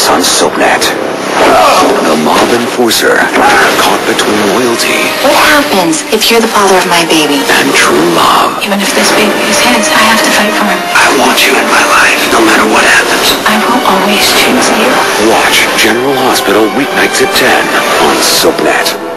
weeknights on SoapNet. The mob enforcer, caught between loyalty What happens if you're the father of my baby? and true love. Even if this baby is his, I have to fight for him. I want you in my life, no matter what happens. I will always choose you. Watch General Hospital weeknights at 10 on SoapNet.